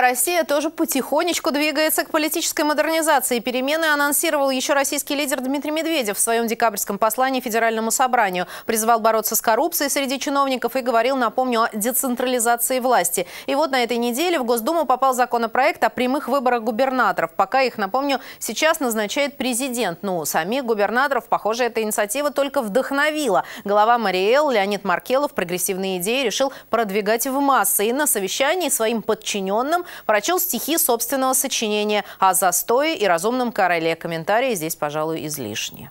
Россия тоже потихонечку двигается к политической модернизации. Перемены анонсировал еще российский лидер Дмитрий Медведев в своем декабрьском послании Федеральному собранию. Призвал бороться с коррупцией среди чиновников и говорил, напомню, о децентрализации власти. И вот на этой неделе в Госдуму попал законопроект о прямых выборах губернаторов. Пока их, напомню, сейчас назначает президент. Ну, самих губернаторов, похоже, эта инициатива только вдохновила. Глава Мариэл Леонид Маркелов прогрессивные идеи решил продвигать в массы. И на совещании своим подчиненным прочел стихи собственного сочинения о застое и разумном короле. Комментарии здесь, пожалуй, излишни.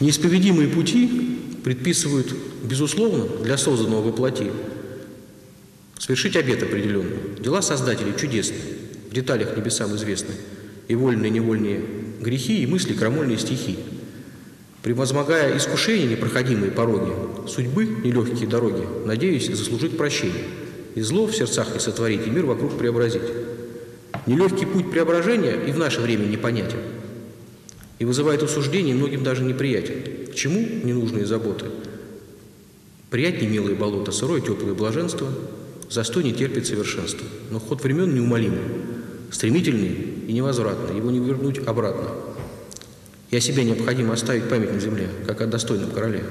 Неисповедимые пути предписывают, безусловно, для созданного воплоти совершить обет определенный. Дела Создателей чудесны, в деталях небесам известны. И вольные, невольные грехи, и мысли, крамольные стихи. Превозмогая искушения, непроходимые пороги, судьбы, нелегкие дороги, надеюсь заслужить прощение – и зло в сердцах не сотворить, и мир вокруг преобразить. Нелегкий путь преображения и в наше время непонятен. И вызывает осуждение, многим даже неприятен. К чему ненужные заботы? Приятнее милые болота, сырое теплое блаженство, застой не терпит совершенства. Но ход времен неумолимый, стремительный и невозвратный, его не вернуть обратно. О себе необходимо оставить память на земле, как о достойном короле.